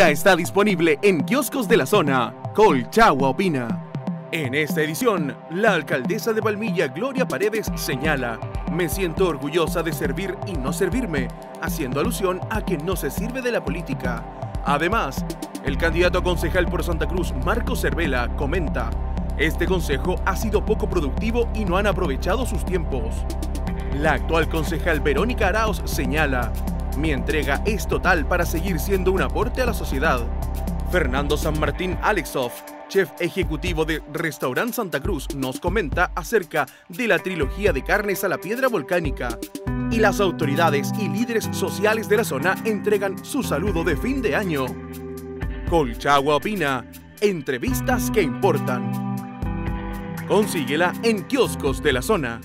ya está disponible en kioscos de la zona. Colchagua opina. En esta edición, la alcaldesa de Palmilla, Gloria Paredes, señala, me siento orgullosa de servir y no servirme, haciendo alusión a que no se sirve de la política. Además, el candidato a concejal por Santa Cruz, Marco Cervela, comenta, este consejo ha sido poco productivo y no han aprovechado sus tiempos. La actual concejal Verónica Araos señala, mi entrega es total para seguir siendo un aporte a la sociedad. Fernando San Martín Alexov, chef ejecutivo de Restaurant Santa Cruz, nos comenta acerca de la trilogía de carnes a la piedra volcánica. Y las autoridades y líderes sociales de la zona entregan su saludo de fin de año. Colchagua opina, entrevistas que importan. Consíguela en kioscos de la zona.